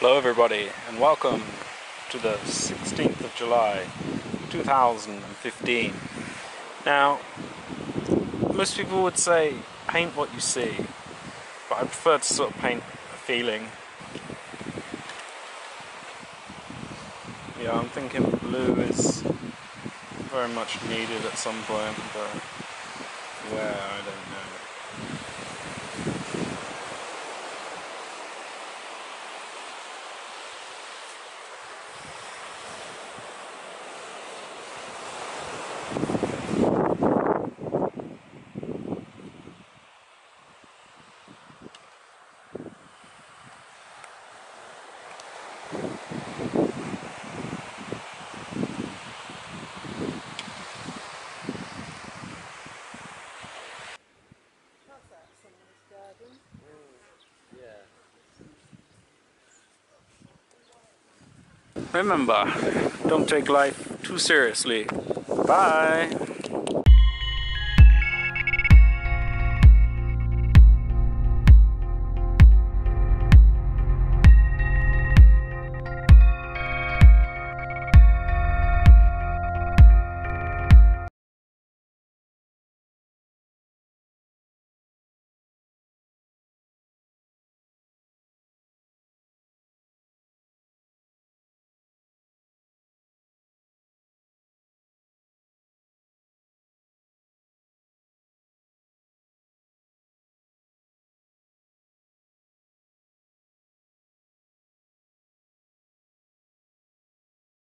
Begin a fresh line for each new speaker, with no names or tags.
Hello everybody and welcome to the 16th of July 2015. Now, most people would say paint what you see, but I prefer to sort of paint a feeling. Yeah, I'm thinking blue is very much needed at some point, but where, I don't know. Remember, don't take life too seriously. Bye.